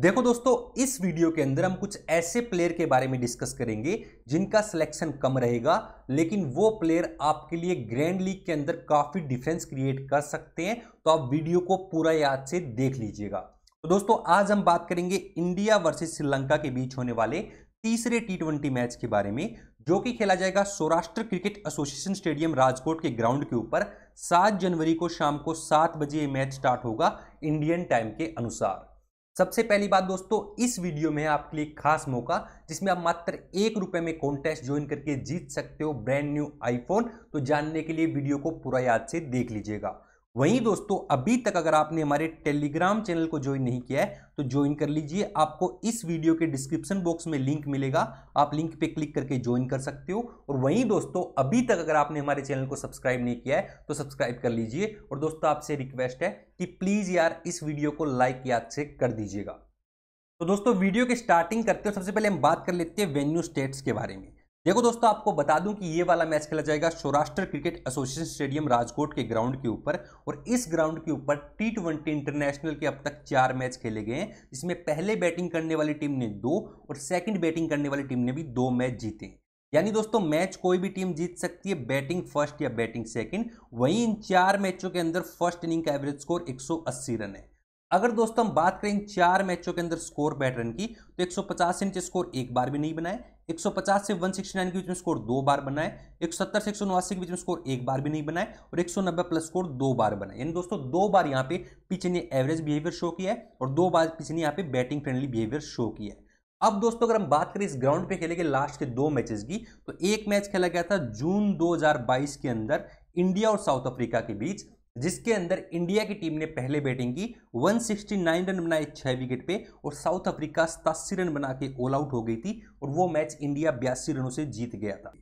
देखो दोस्तों, इस वीडियो के अंदर हम कुछ ऐसे प्लेयर के बारे में डिस्कस करेंगे, जिनका सिलेक्शन कम रहेगा, लेकिन वो प्लेयर आपके लिए ग्रैंड लीग के अंदर काफ़ी डिफरेंस क्रिएट कर सकते हैं तो आप वीडियो को पूरा याद से देख लीजिएगा। तो दोस्तों, आज हम बात करेंगे इंडिया वर्सेस श्रीलंका के बीच होने वाले तीसरे टी मैच के बारे में, जो कि खेला जाएगा Saurashtra cricket association stadium Rajkot के ग्राउंड के ऊपर। सात जनवरी को शाम को सात बजे मैच स्टार्ट होगा, इंडियन टाइम के अनुसार। सबसे पहली बात दोस्तों, इस वीडियो में आपके लिए खास मौका, जिसमें आप मात्र एक रुपए में कॉन्टेस्ट ज्वाइन करके जीत सकते हो ब्रांड न्यू आईफोन तो जानने के लिए वीडियो को पूरा याद से देख लीजिएगा। वहीं दोस्तों अभी तक अगर आपने हमारे टेलीग्राम चैनल को ज्वाइन नहीं किया है तो ज्वाइन कर लीजिए। आपको इस वीडियो के डिस्क्रिप्शन बॉक्स में लिंक मिलेगा। आप लिंक पे क्लिक करके ज्वाइन कर सकते हो। और वहीं दोस्तों अभी तक अगर आपने हमारे चैनल को सब्सक्राइब नहीं किया है तो सब्सक्राइब कर लीजिए। और दोस्तों आपसे रिक्वेस्ट है कि प्लीज़ यार इस वीडियो को लाइक याद से कर दीजिएगा। तो दोस्तों वीडियो की स्टार्टिंग करते हो सबसे पहले हम बात कर लेते हैं वेन्यू स्टेट्स के बारे में। देखो दोस्तों, आपको बता दूँ कि ये वाला मैच खेला जाएगा Saurashtra cricket association stadium Rajkot के ग्राउंड के ऊपर और इस ग्राउंड के ऊपर टी ट्वेंटी इंटरनेशनल के अब तक चार मैच खेले गए हैं, जिसमें पहले बैटिंग करने वाली टीम ने दो और सेकंड बैटिंग करने वाली टीम ने भी दो मैच जीते हैं। यानी दोस्तों, मैच कोई भी टीम जीत सकती है, बैटिंग फ़र्स्ट या बैटिंग सेकंड वहीं इन चार मैचों के अंदर फ़र्स्ट इनिंग का एवरेज स्कोर 180 रन है। अगर दोस्तों हम बात करें इन चार मैचों के अंदर स्कोर पैटर्न की तो 150 से नीचे स्कोर एक बार भी नहीं बनाए 150 से 169 के बीच में स्कोर दो बार बनाए 170 से एक के बीच में स्कोर एक बार भी नहीं बनाए और 190 प्लस स्कोर दो बार बनाए। यानी दोस्तों, दो बार यहाँ पे पिच ने एवरेज बिहेवियर शो किया है और दो बार पिच ने यहाँ पे बैटिंग फ्रेंडली बिहेवियर शो किया है। अब दोस्तों, अगर हम बात करें इस ग्राउंड पे खेले गए लास्ट के दो मैचेस की तो एक मैच खेला गया था जून 2022 के अंदर इंडिया और साउथ अफ्रीका के बीच। जिसके अंदर इंडिया की टीम ने पहले बैटिंग की 169 रन बनाए छह विकेट पे और साउथ अफ्रीका सतासी रन बना के ऑल आउट हो गई थी और वो मैच इंडिया बयासी रनों से जीत गया था।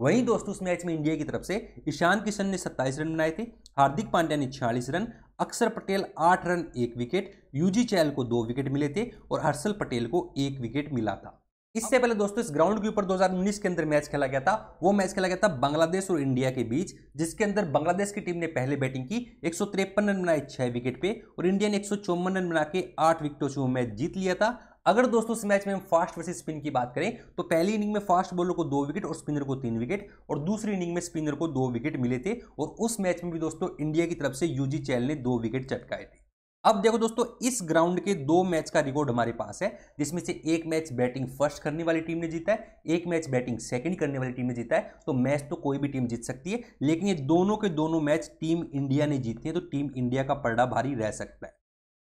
वहीं दोस्तों उस मैच में इंडिया की तरफ़ से ईशान किशन ने 27 रन बनाए थे, हार्दिक पांड्या ने छियालीस रन, अक्षर पटेल आठ रन, एक विकेट, यूजी चैल को दो विकेट मिले थे और हर्षल पटेल को एक विकेट मिला था। इससे पहले दोस्तों, इस ग्राउंड के ऊपर 2019 के अंदर मैच खेला गया था। वो मैच खेला गया था बांग्लादेश और इंडिया के बीच, जिसके अंदर बांग्लादेश की टीम ने पहले बैटिंग की, एक सौ तिरपन रन बनाए छह विकेट पे, और इंडिया ने एक सौ चौवन रन बना के आठ विकेटों से वो मैच जीत लिया था। अगर दोस्तों, इस मैच में हम फास्ट वर्सेस स्पिन की बात करें तो पहली इनिंग में फास्ट बॉलर को दो विकेट और स्पिनर को तीन विकेट, और दूसरी इनिंग में स्पिनर को दो विकेट मिले थे, और उस मैच में भी दोस्तों, इंडिया की तरफ़ से यूजी चैल ने दो विकेट चटकाए थे। अब देखो दोस्तों, इस ग्राउंड के दो मैच का रिकॉर्ड हमारे पास है, जिसमें से एक मैच बैटिंग फ़र्स्ट करने वाली टीम ने जीता है, एक मैच बैटिंग सेकंड करने वाली टीम ने जीता है तो मैच तो कोई भी टीम जीत सकती है, लेकिन ये दोनों के दोनों मैच टीम इंडिया ने जीते हैं तो टीम इंडिया का पर्दा भारी रह सकता है।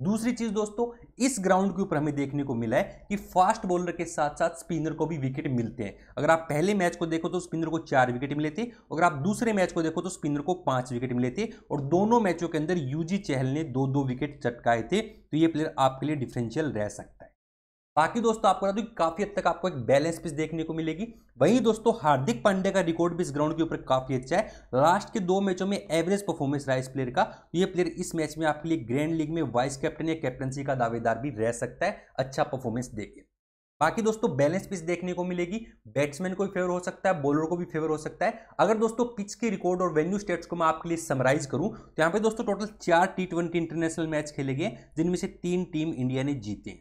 दूसरी चीज़ दोस्तों, इस ग्राउंड के ऊपर हमें देखने को मिला है कि फास्ट बॉलर के साथ साथ स्पिनर को भी विकेट मिलते हैं। अगर आप पहले मैच को देखो तो स्पिनर को चार विकेट मिले थे, अगर आप दूसरे मैच को देखो तो स्पिनर को पाँच विकेट मिले थे और दोनों मैचों के अंदर यूजी चहल ने दो दो विकेट चटकाए थे तो ये प्लेयर आपके लिए डिफरेंशियल रह सकता है। बाकी दोस्तों, आपको बता दूँ काफ़ी हद तक आपको एक बैलेंस पिच देखने को मिलेगी। वहीं दोस्तों, हार्दिक पांड्या का रिकॉर्ड भी इस ग्राउंड के ऊपर काफ़ी अच्छा है। लास्ट के दो मैचों में एवरेज परफॉर्मेंस रहा इस प्लेयर का। तो ये प्लेयर इस मैच में आपके लिए ग्रैंड लीग में वाइस कैप्टन या कैप्टनसी का दावेदार भी रह सकता है। अच्छा परफॉर्मेंस देके। बाकी दोस्तों बैलेंस पिच देखने को मिलेगी। बैट्समैन को भी फेवर हो सकता है बॉलर को भी फेवर हो सकता है। अगर दोस्तों पिच के रिकॉर्ड और वेन्यू स्टेट्स को मैं आपके लिए समराइज करूँ तो यहाँ पे दोस्तों टोटल चार टी ट्वेंटी इंटरनेशनल मैच खेले गए जिनमें से तीन टीम इंडिया ने जीते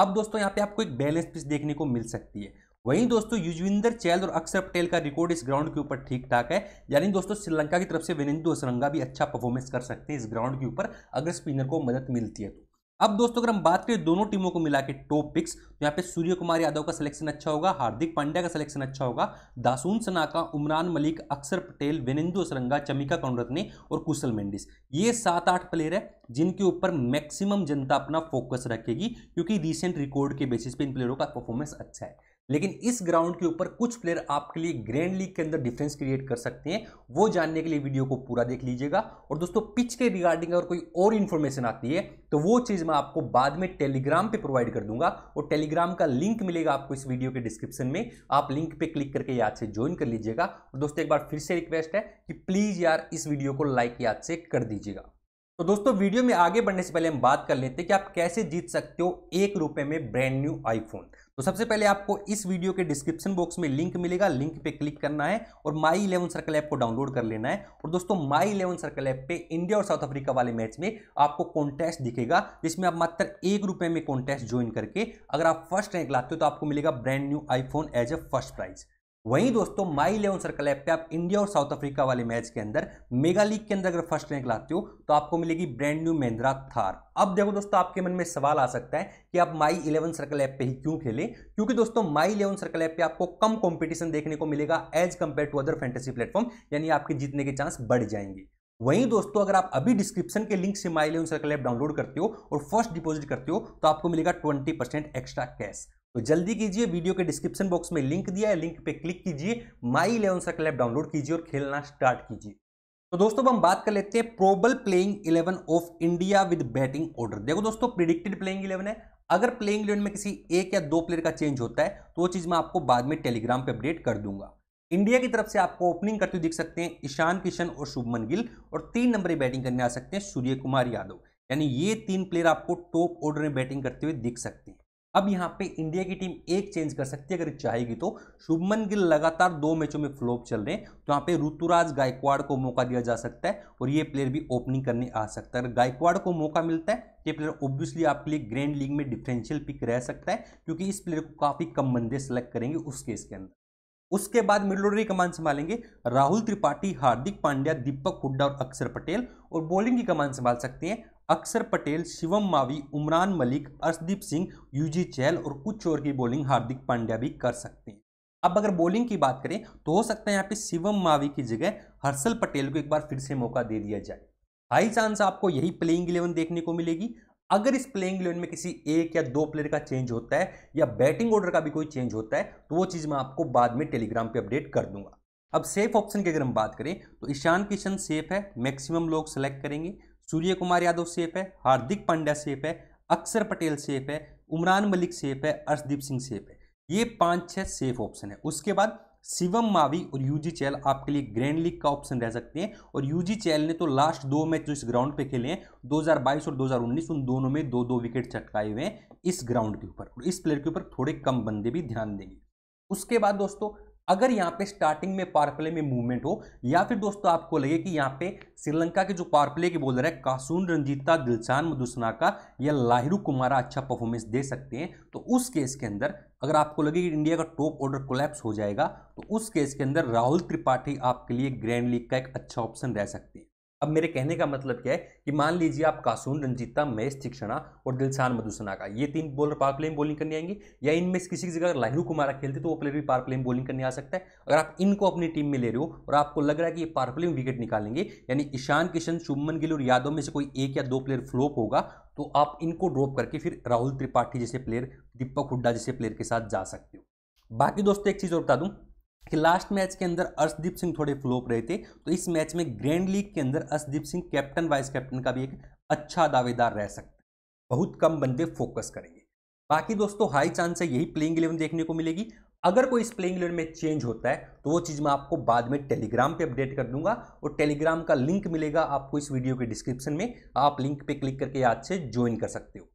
अब दोस्तों यहाँ पे आपको एक बैलेंस पिच देखने को मिल सकती है। वहीं दोस्तों युजविंदर चैल और अक्षर पटेल का रिकॉर्ड इस ग्राउंड के ऊपर ठीक ठाक है। यानी दोस्तों श्रीलंका की तरफ़ से विनेंदु असरंगा भी अच्छा परफॉर्मेंस कर सकते हैं इस ग्राउंड के ऊपर, अगर स्पिनर को मदद मिलती है तो। अब दोस्तों, अगर हम बात करें दोनों टीमों को मिला के टॉप पिक्स तो यहाँ पे सूर्य कुमार यादव का सिलेक्शन अच्छा होगा, हार्दिक पांड्या का सिलेक्शन अच्छा होगा, दासून सनाका उमरान मलिक, अक्षर पटेल, वेनेंदु असरंगा, चमिका कौनरत्ने और कुशल मेंडिस। ये सात आठ प्लेयर है जिनके ऊपर मैक्सिमम जनता अपना फोकस रखेगी, क्योंकि रिसेंट रिकॉर्ड के बेसिस पे इन प्लेयरों का परफॉर्मेंस अच्छा है। लेकिन इस ग्राउंड के ऊपर कुछ प्लेयर आपके लिए ग्रैंड लीग के अंदर डिफरेंस क्रिएट कर सकते हैं, वो जानने के लिए वीडियो को पूरा देख लीजिएगा। और दोस्तों, पिच के रिगार्डिंग अगर कोई और इन्फॉर्मेशन आती है तो वो चीज़ मैं आपको बाद में टेलीग्राम पे प्रोवाइड कर दूँगा। और टेलीग्राम का लिंक मिलेगा आपको इस वीडियो के डिस्क्रिप्शन में। आप लिंक पे क्लिक करके याद से ज्वाइन कर लीजिएगा। और दोस्तों, एक बार फिर से रिक्वेस्ट है कि प्लीज़ यार इस वीडियो को लाइक याद से कर दीजिएगा। तो दोस्तों, वीडियो में आगे बढ़ने से पहले हम बात कर लेते हैं कि आप कैसे जीत सकते हो एक रुपए में ब्रांड न्यू आईफोन। तो सबसे पहले आपको इस वीडियो के डिस्क्रिप्शन बॉक्स में लिंक मिलेगा, लिंक पे क्लिक करना है और माई इलेवन सर्कल ऐप को डाउनलोड कर लेना है। और दोस्तों माई इलेवन सर्कल ऐप पे इंडिया और साउथ अफ्रीका वाले मैच में आपको कॉन्टेस्ट दिखेगा, जिसमें आप मात्र एक रुपए में कॉन्टेस्ट ज्वाइन करके अगर आप फ़र्स्ट रैंक लाते हो तो आपको मिलेगा brand new iPhone as a first prize वहीं दोस्तों माई इलेवन सर्कल ऐप पे आप इंडिया और साउथ अफ्रीका वाले मैच के अंदर मेगा लीग के अंदर अगर फ़र्स्ट रैंक लाते हो तो आपको मिलेगी ब्रांड न्यू महिंद्रा थार। अब देखो दोस्तों, आपके मन में सवाल आ सकता है कि आप माई इलेवन सर्कल ऐप पे ही क्यों खेले? क्योंकि दोस्तों माई इलेवन सर्कल ऐप पे आपको कम कॉम्पिटिशन देखने को मिलेगा as compare to other fantasy platform यानी आपके जीतने के चांस बढ़ जाएँगे। वहीं दोस्तों, अगर आप अभी डिस्क्रिप्शन के लिंक से my eleven circle app download करते हो और फ़र्स्ट डिपॉजिट करते हो तो आपको मिलेगा ट्वेंटी परसेंट एक्स्ट्रा कैश तो जल्दी कीजिए, वीडियो के डिस्क्रिप्शन बॉक्स में लिंक दिया है, लिंक पे क्लिक कीजिए my eleven circle app download कीजिए और खेलना स्टार्ट कीजिए। तो दोस्तों हम बात कर लेते हैं probable playing eleven of India with batting order देखो दोस्तों प्रिडिक्टेड प्लेइंग इलेवन है। अगर प्लेइंग इलेवन में किसी एक या दो प्लेयर का चेंज होता है तो वो चीज़ मैं आपको बाद में टेलीग्राम पे अपडेट कर दूँगा। इंडिया की तरफ़ से आपको ओपनिंग करते हुए दिख सकते हैं ईशान किशन और शुभमन गिल और तीन नंबर बैटिंग करने आ सकते हैं सूर्य कुमार यादव। यानी ये तीन प्लेयर आपको टॉप ऑर्डर में बैटिंग करते हुए दिख सकते हैं। अब यहाँ पे इंडिया की टीम एक चेंज कर सकती है अगर चाहेगी तो। शुभमन गिल लगातार दो मैचों में फ्लोप चल रहे हैं तो यहाँ पे ऋतुराज गायकवाड़ को मौका दिया जा सकता है और ये प्लेयर भी ओपनिंग करने आ सकता है। अगर गायकवाड़ को मौका मिलता है ये प्लेयर ऑब्वियसली आपके लिए ग्रैंड लीग में डिफरेंशियल पिक रह सकता है, क्योंकि इस प्लेयर को काफ़ी कम बंदे सेलेक्ट करेंगे उस केस के अंदर। उसके बाद मिडल ऑर्डर की कमान संभालेंगे राहुल त्रिपाठी, हार्दिक पांड्या, दीपक हुड्डा और अक्षर पटेल और बॉलिंग की कमान संभाल सकते हैं। अक्षर पटेल, शिवम मावी, उमरान मलिक, अर्शदीप सिंह, यूजी चहल और कुछ और की बॉलिंग हार्दिक पांड्या भी कर सकते हैं। अब अगर बॉलिंग की बात करें तो हो सकता है यहाँ पे शिवम मावी की जगह हर्षल पटेल को एक बार फिर से मौका दे दिया जाए। हाई चांस आपको यही प्लेइंग इलेवन देखने को मिलेगी। अगर इस प्लेइंग इलेवन में किसी एक या दो प्लेयर का चेंज होता है या बैटिंग ऑर्डर का भी कोई चेंज होता है तो वो चीज़ मैं आपको बाद में टेलीग्राम पे अपडेट कर दूँगा। अब सेफ़ ऑप्शन की अगर हम बात करें तो ईशान किशन सेफ़ है मैक्सिमम लोग सेलेक्ट करेंगे। सूर्य कुमार यादव सेफ़ है, हार्दिक पांड्या सेफ़ है, अक्षर पटेल सेफ़ है, उमरान मलिक सेफ़ है, अर्शदीप सिंह सेफ़ है। ये पाँच छह सेफ़ ऑप्शन है। उसके बाद शिवम मावी और यूजी चैल आपके लिए ग्रैंड लीग का ऑप्शन रह सकते हैं। और यूजी चैल ने तो लास्ट दो मैच जो इस ग्राउंड पे खेले हैं 2022 और 2019 उन दोनों में दो दो विकेट चटकाए हुए हैं इस ग्राउंड के ऊपर। और इस प्लेयर के ऊपर थोड़े कम बंदे भी ध्यान देंगे। उसके बाद दोस्तों अगर यहाँ पे स्टार्टिंग में पावर प्ले में मूवमेंट हो, या फिर दोस्तों आपको लगे कि यहाँ पे श्रीलंका के जो पावर प्ले के बॉलर है कासून रंजीता दिलचान मधुसनाका या लाहिरू कुमारा अच्छा परफॉर्मेंस दे सकते हैं तो उस केस के अंदर अगर आपको लगे कि इंडिया का टॉप ऑर्डर कोलैप्स हो जाएगा तो उस केस के अंदर राहुल त्रिपाठी आपके लिए ग्रैंड लीग का एक अच्छा ऑप्शन रह सकते हैं। अब मेरे कहने का मतलब क्या है कि मान लीजिए आप कासून रंजीता महेश थिक्षणा और दिलशान मधुसना का, ये तीन बॉलर पावर प्ले में बॉलिंग करने आएँगे, या इनमें किसी की जगह लाहिरू कुमारा खेलते तो वो प्लेयर भी पावर प्ले में बॉलिंग करने आ सकता है। अगर आप इनको अपनी टीम में ले रहे हो और आपको लग रहा है कि ये पावर प्ले में विकेट निकालेंगे, यानी ईशान, किशन, शुभमन गिल और यादव में से कोई एक या दो प्लेयर फ्लोप होगा तो आप इनको ड्रॉप करके फिर राहुल त्रिपाठी जैसे प्लेयर दीपक हुड्डा जैसे प्लेयर के साथ जा सकते हो। बाकी दोस्तों एक चीज़ और बता दूँ कि लास्ट मैच के अंदर अर्शदीप सिंह थोड़े फ्लोप रहे थे तो इस मैच में ग्रैंड लीग के अंदर Arshdeep Singh captain vice captain का भी एक अच्छा दावेदार रह सकता है। बहुत कम बंदे फोकस करेंगे। बाकी दोस्तों हाई चांस है, यही प्लेइंग इलेवन देखने को मिलेगी। अगर कोई इस प्लेइंग इलेवन में चेंज होता है तो वो चीज़ मैं आपको बाद में टेलीग्राम पे अपडेट कर दूँगा और टेलीग्राम का लिंक मिलेगा आपको इस वीडियो के डिस्क्रिप्शन में। आप लिंक पे क्लिक करके आज से ज्वाइन कर सकते हो।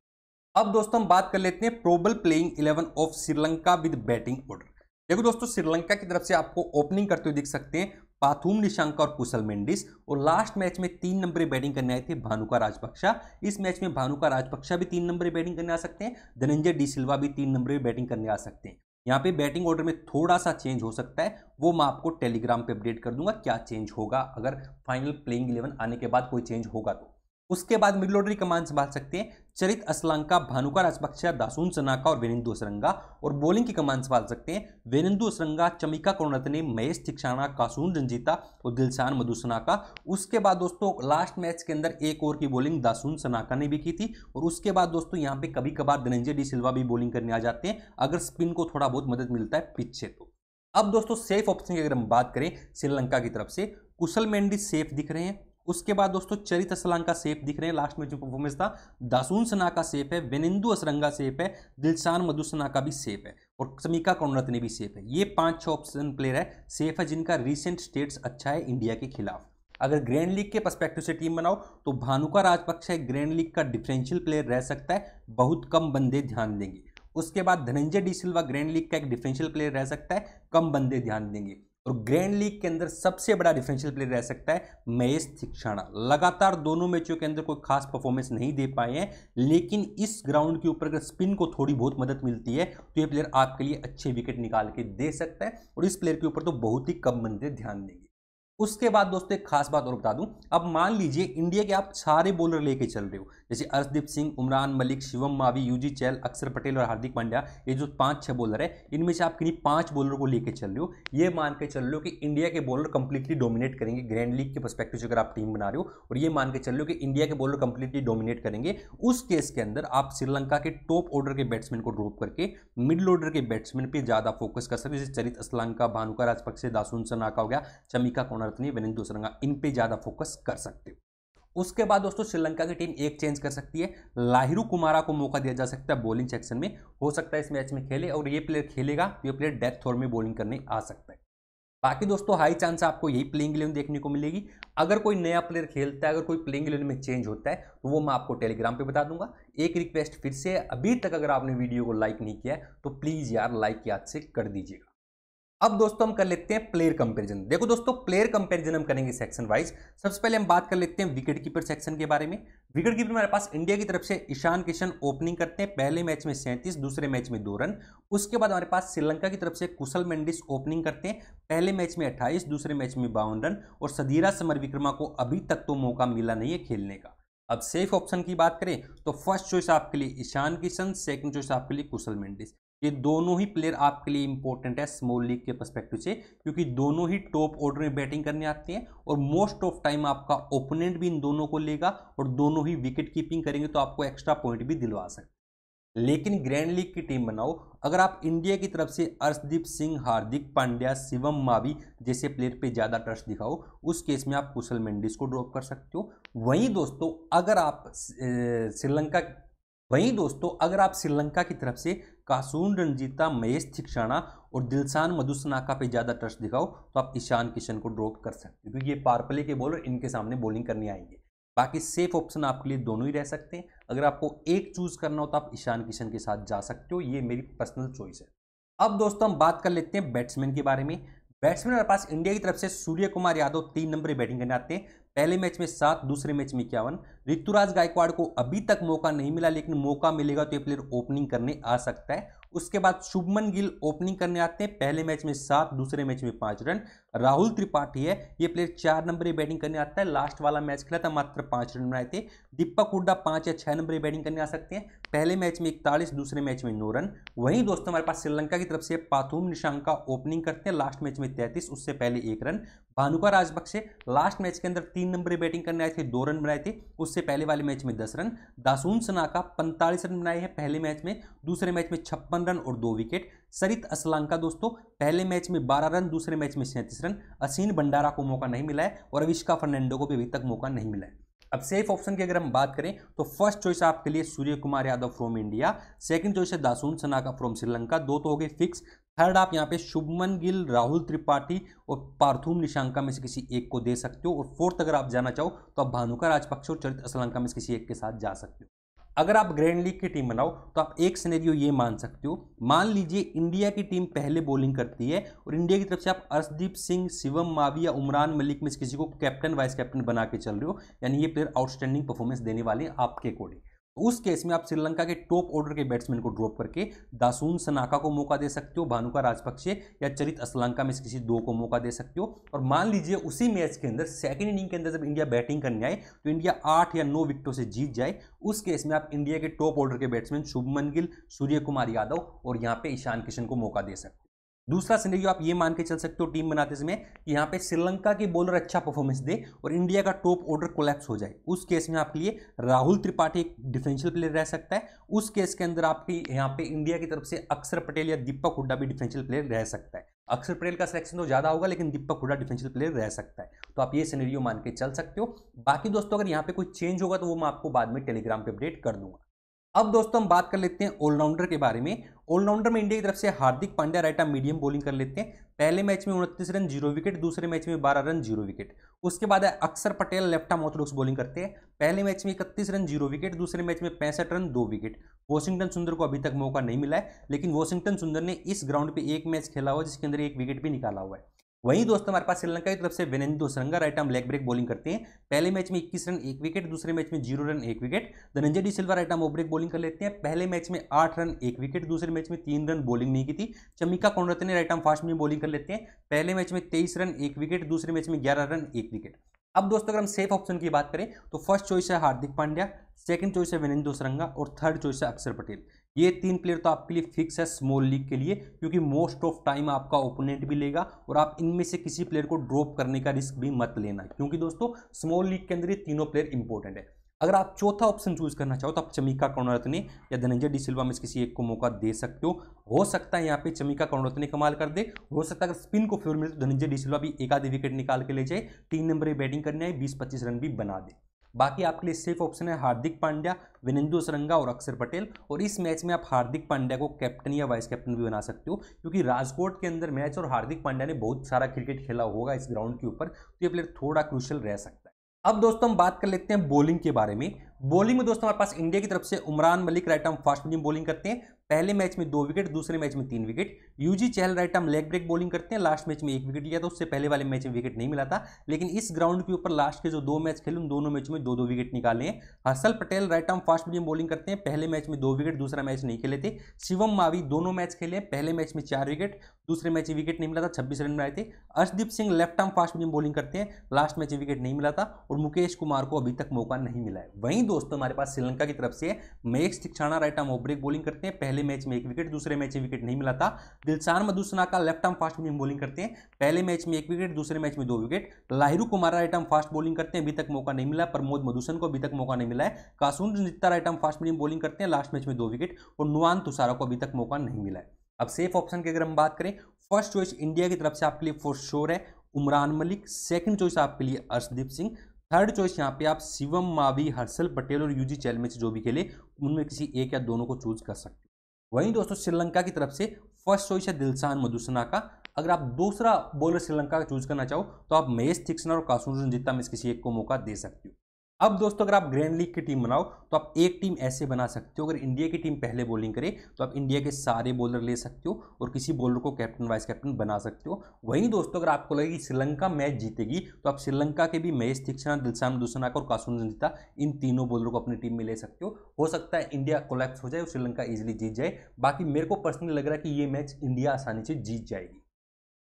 अब दोस्तों, हम बात कर लेते हैं probable playing eleven of Sri Lanka with batting order देखो दोस्तों, श्रीलंका की तरफ़ से आपको ओपनिंग करते हुए दिख सकते हैं पाथुम निशांका और कुशल मेंडिस। और लास्ट मैच में तीन नंबर बैटिंग करने आए थे भानुका राजपक्षा। इस मैच में भानुका राजपक्षा भी तीन नंबर बैटिंग करने आ सकते हैं। धनंजय डी सिल्वा भी तीन नंबर बैटिंग करने आ सकते हैं। यहाँ पे बैटिंग ऑर्डर में थोड़ा सा चेंज हो सकता है। वो मैं आपको टेलीग्राम पे अपडेट कर दूँगा, क्या चेंज होगा। अगर फाइनल प्लेइंग इलेवन आने के बाद कोई चेंज होगा तो। उसके बाद मिडिल ऑर्डर की कमान संभाल सकते हैं। चरित असलंका भानुका राजपक्षा दासून सनाका और वेनिंदु असरंगा। और बॉलिंग की कमान संभाल सकते हैं। वेनिंदु असरंगा, चमिका करुणतने महेश थिक्षाना कासून रंजीता और दिलशान मधुसनाका। उसके बाद दोस्तों लास्ट मैच के अंदर एक ओवर की बॉलिंग दासून सनाका ने भी की थी। और उसके बाद दोस्तों, यहाँ पे कभी कभार धनंजय डी सिल्वा भी बॉलिंग करने आ जाते हैं। अगर स्पिन को थोड़ा बहुत मदद मिलता है, पीछे तो। अब दोस्तों सेफ़ ऑप्शन की अगर हम बात करें, श्रीलंका की तरफ़ से, कुशल मेंडी सेफ़ दिख रहे हैं। उसके बाद दोस्तों चरित असलान का सेफ़ दिख रहे हैं। लास्ट में जो परफॉर्मेंस था, दासून सना का सेफ़ है, वेनिंदु असरंगा सेफ़ है, दिलशान मधुसना का भी सेफ़ है और समीका कौनरत ने भी सेफ़ है। ये पाँच छह ऑप्शन प्लेयर है, सेफ़ है जिनका रिसेंट स्टेट्स अच्छा है इंडिया के खिलाफ। अगर ग्रैंड लीग के परस्पेक्टिव से टीम बनाओ तो भानुका राजपक्षा एक ग्रैंड लीग का डिफरेंशियल प्लेयर रह सकता है, बहुत कम बंदे ध्यान देंगे। उसके बाद धनंजय डी सिल्वा ग्रैंड लीग का एक डिफरेंशियल प्लेयर रह सकता है, कम बंदे ध्यान देंगे। और ग्रैंड लीग के अंदर सबसे बड़ा डिफरेंशियल प्लेयर रह सकता है महेश थिक्षाणा लगातार दोनों मैचों के अंदर कोई खास परफॉर्मेंस नहीं दे पाए हैं, लेकिन इस ग्राउंड के ऊपर अगर स्पिन को थोड़ी बहुत मदद मिलती है तो ये प्लेयर आपके लिए अच्छे विकेट निकाल के दे सकता है और इस प्लेयर के ऊपर तो बहुत ही कम बंदे ध्यान देंगे। उसके बाद दोस्तों एक खास बात और बता दूँ। अब मान लीजिए इंडिया के आप सारे बॉलर लेके चल रहे हो। जैसे अर्शदीप सिंह, उमरान मलिक, शिवम मावी, यूजी चैल अक्षर पटेल और हार्दिक पांड्या, ये जो पाँच छह बॉलर है, इनमें से आप किन्हीं पाँच बॉलर को लेके चल रहे हो। ये मान के चल रहे हो कि इंडिया के बॉलर कंप्लीटली डोमिनेट करेंगे ग्रैंड लीग के परस्पेक्टिव से अगर आप टीम बना रहे हो और ये मान के चल रहे हो कि इंडिया के बॉलर कंप्लीटली डोमिनेट करेंगे। उस केस के अंदर आप श्रीलंका के टॉप ऑर्डर के बैट्समैन को ड्रॉप करके मिडिल ऑर्डर के बैट्समैन पर ज़्यादा फोकस कर सकते जैसे चरित असलांका, भानुका राजपक्षे, दासुन सनाका हो गया, चमिका कोनरत्नी वेनिंदु सरंगा इन पे ज़्यादा फोकस कर सकते हो। उसके बाद दोस्तों, श्रीलंका की टीम एक चेंज कर सकती है। लाहिरू कुमारा को मौका दिया जा सकता है बॉलिंग सेक्शन में। हो सकता है इस मैच में खेले और ये प्लेयर खेलेगा तो ये प्लेयर डेथ थोर में बॉलिंग करने आ सकता है। बाकी दोस्तों हाई चांस आपको यही प्लेइंग इलेवन देखने को मिलेगी। अगर कोई नया प्लेयर खेलता है, अगर कोई प्लेइंग इलेवन में चेंज होता है तो वो मैं आपको टेलीग्राम पे बता दूँगा। एक रिक्वेस्ट फिर से, अभी तक अगर आपने वीडियो को लाइक नहीं किया है तो प्लीज़ यार लाइक याद से कर दीजिएगा। अब दोस्तों हम कर लेते हैं प्लेयर कंपैरिजन देखो दोस्तों प्लेयर कंपैरिजन हम करेंगे सेक्शन वाइज सबसे पहले हम बात कर लेते हैं विकेट कीपर सेक्शन के बारे में। विकेट कीपर हमारे पास इंडिया की तरफ़ से ईशान किशन ओपनिंग करते हैं। पहले मैच में सैंतीस, दूसरे मैच में दो रन। उसके बाद हमारे पास श्रीलंका की तरफ़ से कुशल मेंडिस ओपनिंग करते हैं। पहले मैच में अट्ठाईस, दूसरे मैच में बावन रन और सदीरा समर विक्रमा को अभी तक तो मौका मिला नहीं है खेलने का। अब सेफ़ ऑप्शन की बात करें तो फ़र्स्ट चॉइस आपके लिए ईशान किशन सेकंड चॉइस आपके लिए कुशल मेंडिस। ये दोनों ही प्लेयर आपके लिए इंपॉर्टेंट है स्मॉल लीग के परस्पेक्टिव से, क्योंकि दोनों ही टॉप ऑर्डर में बैटिंग करने आते हैं और मोस्ट ऑफ़ टाइम आपका ओपोनेंट भी इन दोनों को लेगा और दोनों ही विकेट कीपिंग करेंगे तो आपको एक्स्ट्रा पॉइंट भी दिलवा सकते लेकिन ग्रैंड लीग की टीम बनाओ, अगर आप इंडिया की तरफ़ से अर्शदीप सिंह, हार्दिक पांड्या, शिवम मावी जैसे प्लेयर पे ज़्यादा ट्रस्ट दिखाओ, उस केस में आप कुशल मेंडिस को ड्रॉप कर सकते हो। वहीं दोस्तों, अगर आप श्रीलंका, वहीं दोस्तों, अगर आप श्रीलंका की तरफ़ से कासून रंजीता महेश थिक्षाणा और दिलसान मधुसनाका पे ज़्यादा ट्रस्ट दिखाओ तो आप ईशान किशन को ड्रॉप कर सकते हो, क्योंकि ये पारपले के बॉलर इनके सामने बॉलिंग करने आएँगे। बाकी सेफ़ ऑप्शन आपके लिए दोनों ही रह सकते हैं। अगर आपको एक चूज़ करना हो तो आप ईशान किशन के साथ जा सकते हो, ये मेरी पर्सनल चॉइस है। अब दोस्तों, हम बात कर लेते हैं बैट्समैन के बारे में। बैट्समैन हमारे पास इंडिया की तरफ़ से सूर्य कुमार यादव तीन नंबर बैटिंग करने आते हैं। पहले मैच में सात, दूसरे मैच में इक्यावन। ऋतुराज गायकवाड़ को अभी तक मौका नहीं मिला, लेकिन मौका मिलेगा तो ये प्लेयर ओपनिंग करने आ सकता है। उसके बाद शुभमन गिल ओपनिंग करने आते हैं। पहले मैच में सात, दूसरे मैच में पाँच रन। राहुल त्रिपाठी है, ये प्लेयर चार नंबर बैटिंग करने आता है। लास्ट वाला मैच खेला था, मात्र पाँच रन बनाए थे। दीपक हुड्डा पाँच या छह नंबर बैटिंग करने आ सकते हैं। पहले मैच में इकतालीस, दूसरे मैच में नौ रन। वहीं दोस्तों हमारे पास श्रीलंका की तरफ़ से पाथुम निशांका ओपनिंग करते हैं। लास्ट मैच में तैंतीस, उससे पहले एक run. Bhanuka Rajapaksa last match के अंदर तीन नंबर बैटिंग करने आए थे, दो रन बनाए थे। उससे पहले वाले मैच में दस रन, दासून सनाका पैंतालीस रन बनाए हैं पहले मैच में, दूसरे मैच में छप्पन रन और दो विकेट। सरित असलांका दोस्तों, पहले मैच में बारह रन, दूसरे मैच में सैंतीस रन। असीन भंडारा को मौका नहीं मिला है और अविष्का फर्नांडो को भी अभी तक मौका नहीं मिला है। अब सेफ़ ऑप्शन की अगर हम बात करें तो फ़र्स्ट चॉइस आपके लिए Suryakumar Yadav from India second choice है दासून सनाका फ्रॉम श्रीलंका, दो तो हो गए फिक्स थर्ड, आप यहाँ पे शुभमन गिल, राहुल त्रिपाठी और पार्थुम निशांका में से किसी एक को दे सकते हो। और फोर्थ, अगर आप जाना चाहो तो आप भानुका राजपक्ष और चरित असलंका में से किसी एक के साथ जा सकते हो। अगर आप ग्रैंड लीग की टीम बनाओ तो आप एक सिनेरियो ये मान सकते हो। मान लीजिए इंडिया की टीम पहले बॉलिंग करती है और इंडिया की तरफ़ से आप अर्शदीप सिंह, शिवम मावी या उमरान मलिक में से किसी को कैप्टन वाइस कैप्टन बना के चल रहे हो, यानी ये प्लेयर आउटस्टैंडिंग परफॉर्मेंस देने वाले हैं आपके अकॉर्डिंग उस केस में आप श्रीलंका के टॉप ऑर्डर के बैट्समैन को ड्रॉप करके दासून सनाका को मौका दे सकते हो, भानुका राजपक्षे या चरित असलंका में से किसी दो को मौका दे सकते हो। और मान लीजिए उसी मैच के अंदर सेकंड इनिंग के अंदर जब इंडिया बैटिंग करने आए तो इंडिया आठ या नौ विकेटों से जीत जाए, उस केस में आप इंडिया के टॉप ऑर्डर के बैट्समैन शुभमन गिल, सूर्य कुमार यादव और यहाँ पे ईशान किशन को मौका दे सकते दूसरा सिनेरियो आप ये मान के चल सकते हो टीम बनाते समय कि यहाँ पे श्रीलंका के बॉलर अच्छा परफॉर्मेंस दे और इंडिया का टॉप ऑर्डर कोलैप्स हो जाए। उस केस में आपके लिए राहुल त्रिपाठी एक डिफरेंशियल प्लेयर रह सकता है। उस केस के अंदर आपकी यहाँ पे इंडिया की तरफ़ से अक्षर पटेल या दीपक हुड्डा भी डिफेंशियल प्लेयर रह सकता है। अक्षर पटेल का सिलेक्शन तो ज़्यादा होगा, लेकिन दीपक हुड्डा डिफेंशियल प्लेयर रह सकता है। तो आप ये सिनेरियो मान के चल सकते हो। बाकी दोस्तों, अगर यहाँ पे कोई चेंज होगा तो वो मैं आपको बाद में टेलीग्राम पे अपडेट कर दूँगा। अब दोस्तों हम बात कर लेते हैं ऑलराउंडर के बारे में। ऑलराउंडर में इंडिया की तरफ़ से Hardik Pandya right arm medium bowling कर लेते हैं। पहले मैच में उनतीस रन ज़ीरो विकेट दूसरे मैच में बारह रन ज़ीरो विकेट उसके बाद Axar Patel left arm orthodox bowling करते हैं। पहले मैच में इकतीस रन ज़ीरो विकेट दूसरे मैच में पैंसठ रन, दो विकेट वॉशिंगटन सुंदर को अभी तक मौका नहीं मिला है, लेकिन वॉशिंगटन सुंदर ने इस ग्राउंड पर एक मैच खेला हुआ जिसके अंदर एक विकेट भी निकाला हुआ है। वहीं दोस्तों हमारे पास श्रीलंका की तरफ़ से Wanindu Hasaranga right arm leg break bowling करते हैं। पहले मैच में 21 रन एक विकेट दूसरे मैच में ज़ीरो रन एक wicket Dhananjaya de Silva right arm off break bowling कर लेते हैं। पहले मैच में आठ रन एक विकेट दूसरे मैच में तीन रन बॉलिंग नहीं की थी। Chamika Karunaratne right arm fast में बॉलिंग कर लेते हैं। पहले मैच में तेईस रन एक विकेट दूसरे मैच में ग्यारह रन एक विकेट अब दोस्तों अगर हम सेफ़ ऑप्शन की बात करें तो फ़र्स्ट चॉइस है हार्दिक पांड्या सेकंड चॉइस है विनेंदु सरंगा और थर्ड चॉइस है अक्षर पटेल। ये तीन प्लेयर तो आपके लिए फिक्स है स्मॉल लीग के लिए, क्योंकि मोस्ट ऑफ़ टाइम आपका ओपोनेंट भी लेगा और आप इनमें से किसी प्लेयर को ड्रॉप करने का रिस्क भी मत लेना। क्योंकि दोस्तों स्मॉल लीग के अंदर ये तीनों प्लेयर इंपॉर्टेंट है। अगर आप चौथा ऑप्शन चूज़ करना चाहो तो आप चमिका कौनरत्ने या धनंजय डी सिल्वा में किसी एक को मौका दे सकते हो। हो सकता है यहाँ पे चमिका कौनरत्ने कमाल कर दे। हो सकता है अगर स्पिन को फेवर मिले तो धनंजय डी सिल्वा भी एक आधे विकेट निकाल के ले जाए, तीन नंबर बैटिंग करने आए, बीस पच्चीस रन भी बना दे। बाकी आपके लिए सेफ़ ऑप्शन है हार्दिक पांड्या, विनिंदु सरंगा और अक्षर पटेल। और इस मैच में आप हार्दिक पांड्या को कैप्टन या वाइस कैप्टन भी बना सकते हो, क्योंकि राजकोट के अंदर मैच और हार्दिक पांड्या ने बहुत सारा क्रिकेट खेला होगा इस ग्राउंड के ऊपर तो ये प्लेयर थोड़ा क्रूशल रह सकता है। अब दोस्तों हम बात कर लेते हैं बॉलिंग के बारे में। बॉलिंग में दोस्तों हमारे पास इंडिया की तरफ़ से Umran Malik right arm fast medium bowling करते हैं। पहले मैच में दो विकेट दूसरे मैच में तीन wicket Yuzi Chahal right arm leg break bowling करते हैं। लास्ट मैच में एक विकेट लिया था, उससे पहले वाले मैच में विकेट नहीं मिला था। लेकिन इस ग्राउंड के ऊपर लास्ट के जो दो मैच खेले, उन दोनों मैच में दो दो विकेट निकाले हैं। Harshal Patel right arm fast medium bowling करते हैं। पहले मैच में दो विकेट दूसरा मैच नहीं खेले थे। शिवम मावी दोनों मैच खेले पहले मैच में चार विकेट दूसरे मैच में विकेट नहीं मिला था, छब्बीस रन बनाए थे। Arshdeep Singh left arm fast medium bowling करते हैं। लास्ट मैच में विकेट नहीं मिला था और मुकेश कुमार को अभी तक मौका नहीं मिला है। वहीं दोस्तों हमारे पास श्रीलंका की तरफ़ से Maheesh Theekshana right arm offbreak bowling करते हैं। पहले मैच में एक विकेट दूसरे मैच में विकेट नहीं मिला था। दिलसान मधुसना का left arm fast medium bowling करते हैं। पहले मैच में एक विकेट दूसरे मैच में दो wicket Lahiru Kumara right arm fast bowling करते हैं। अभी तक मौका नहीं मिला, प्रमोद मधुसन को अभी तक मौका नहीं मिला है। Kasun Rajitha right arm fast medium bowling करते हैं। लास्ट मैच में दो विकेट और नुआन तुषारा को अभी तक मौका नहीं मिला है। अब सेफ़ ऑप्शन की अगर हम बात करें फ़र्स्ट चॉइस इंडिया की तरफ़ से आपके लिए फॉर श्योर है। उमरान मलिक। सेकंड चॉइस आपके लिए अर्शदीप सिंह। थर्ड चॉइस यहाँ पे आप शिवम, मावी, हर्षल पटेल और यूजी चैल में से जो भी खेले, उनमें किसी एक या दोनों को चूज़ कर सकते हो। वहीं दोस्तों श्रीलंका की तरफ़ से फ़र्स्ट चॉइस है दिलसान मधुसना का। अगर आप दूसरा बॉलर श्रीलंका का चूज़ करना चाहो तो आप महेश थिक्सनर और कासूर रंजिता में किसी एक को मौका दे सकते हो। अब दोस्तों, अगर आप ग्रैंड लीग की टीम बनाओ तो आप एक टीम ऐसे बना सकते हो। अगर इंडिया की टीम पहले बॉलिंग करे तो आप इंडिया के सारे बॉलर ले सकते हो और किसी बॉलर को कैप्टन वाइस कैप्टन बना सकते हो। वहीं दोस्तों, अगर आपको लगे कि श्रीलंका मैच जीतेगी तो आप श्रीलंका के भी महेश दीक्षणा दिलसान दुसनाक और कासून रंजिता, इन तीनों बॉलर को अपनी टीम में ले सकते हो। हो सकता है इंडिया कोलैप्स हो जाए और श्रीलंका इजिली जीत जाए। बाकी मेरे को पर्सनली लग रहा है कि ये मैच इंडिया आसानी से जीत जाएगी।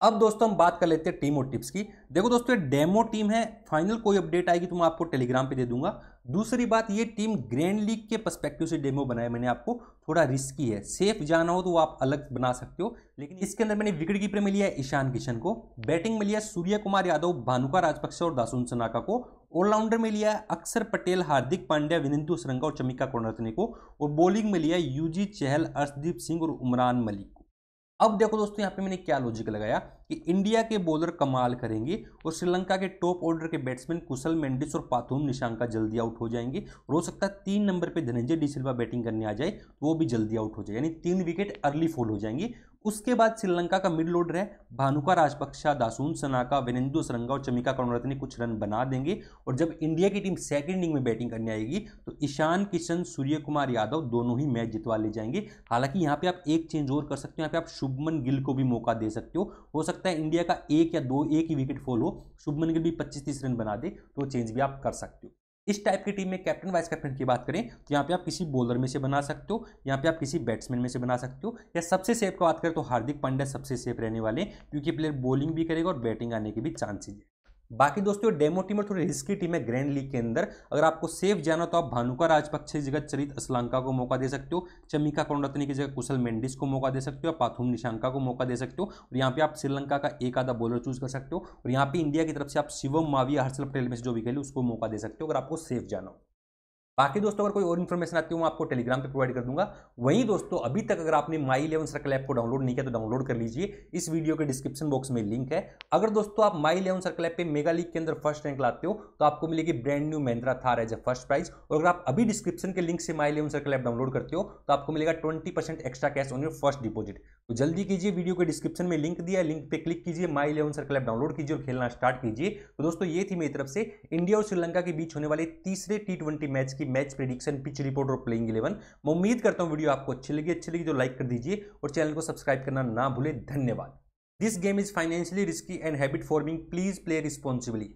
अब दोस्तों हम बात कर लेते हैं टीम और टिप्स की। देखो दोस्तों, ये डेमो टीम है, फाइनल कोई अपडेट आएगी तो मैं आपको टेलीग्राम पे दे दूँगा। दूसरी बात, ये टीम ग्रैंड लीग के पर्सपेक्टिव से डेमो बनाया मैंने आपको, थोड़ा रिस्की है। सेफ़ जाना हो तो आप अलग बना सकते हो, लेकिन इसके अंदर मैंने विकेट कीपर में लिया है ईशान किशन को बैटिंग में लिया सूर्य कुमार यादव, भानुका राजपक्ष और दासुन सनाका को ऑलराउंडर में लिया है अक्षर पटेल, हार्दिक पांड्या, विनिंदु सरंगा और चमिका कोनरत्ने को, और बॉलिंग में लिया यूजी चहल, अर्शदीप सिंह और उमरान मलिक अब देखो दोस्तों, यहाँ पे मैंने क्या लॉजिक लगाया कि इंडिया के बॉलर कमाल करेंगे और श्रीलंका के टॉप ऑर्डर के बैट्समैन कुशल मेंडिस और पाथुम निशांका जल्दी आउट हो जाएँगे और हो सकता है तीन नंबर पे धनंजय डी सिल्वा बैटिंग करने आ जाए तो वो भी जल्दी आउट हो जाए। यानी तीन विकेट अर्ली फॉल हो जाएँगी उसके बाद श्रीलंका का मिड लोडर है भानुका, राजपक्षा, दासून, सनाका, विनेंदु, सरंगा और चमिका करुणरत्ने कुछ रन बना देंगे। और जब इंडिया की टीम सेकेंड इनिंग में बैटिंग करने आएगी तो ईशान, किशन सूर्य कुमार यादव दोनों ही मैच जितवा ले जाएँगे। हालाँकि यहाँ पे आप एक चेंज और कर सकते हो, यहाँ पे आप शुभमन गिल को भी मौका दे सकते हो। हो सकता है इंडिया का एक या दो, एक ही विकेट फॉल हो, शुभमन गिल भी पच्चीस तीस रन बना दे तो चेंज भी आप कर सकते हो। इस टाइप की टीम में कैप्टन वाइस कैप्टन की बात करें तो यहाँ पे आप किसी बॉलर में से बना सकते हो, यहाँ पे आप किसी बैट्समैन में से बना सकते हो, या सबसे सेफ़ की बात करें तो हार्दिक पांड्या सबसे सेफ़ रहने वाले क्योंकि प्लेयर बॉलिंग भी करेगा और बैटिंग आने के भी चांसेज है। बाकी दोस्तों डेमो टीम और थोड़ी रिस्की टीम है ग्रैंड लीग के अंदर। अगर आपको सेफ़ जाना तो आप भानुका राजपक्षे की जगह चरित असलंका को मौका दे सकते हो, चमिका कौंडतनी की जगह कुशल मेंडिस को मौका दे सकते हो, पाथुम निशांका को मौका दे सकते हो और यहाँ पे आप श्रीलंका का एक आधा बॉलर चूज़ कर सकते हो और यहाँ पे इंडिया की तरफ़ से आप शिवम माविया हर्षल पटेल में जो भी खेले, उसको मौका दे सकते हो अगर आपको सेफ़ जाना हो। बाकी दोस्तों, अगर कोई और इन्फॉर्मेशन आती है आपको टेलीग्राम पे प्रोवाइड कर दूँगा। वहीं दोस्तों, अभी तक अगर आपने माई इलेवन सर्कल ऐप को डाउनलोड नहीं किया तो डाउनलोड कर लीजिए। इस वीडियो के डिस्क्रिप्शन बॉक्स में लिंक है। अगर दोस्तों, आप माई इलेवन सर्कल ऐप पे मेगा लीग के अंदर फ़र्स्ट रैंक लाते हो तो आपको मिलेगी brand new Mahindra Thar as a first prize और अगर आप अभी डिस्क्रिप्शन के लिंक से my eleven circle app download करते हो तो आपको मिलेगा twenty extra cash on your first deposit तो जल्दी कीजिए, वीडियो के डिस्क्रिप्शन में लिंक दिया लिंक पे क्लिक कीजिए my eleven circle app download कीजिए और खेलना स्टार्ट कीजिए। तो दोस्तों, ये थी मेरी तरफ़ से इंडिया और श्रीलंका के बीच होने वाले तीसरे टी मैच की मैच प्रिडिक्शन, पिच रिपोर्ट और प्लेइंग इलेवन। मैं उम्मीद करता हूँ वीडियो आपको अच्छी लगी अच्छी लगी तो लाइक कर दीजिए और चैनल को सब्सक्राइब करना ना भूले। धन्यवाद। This game is financially risky and habit forming please play responsibly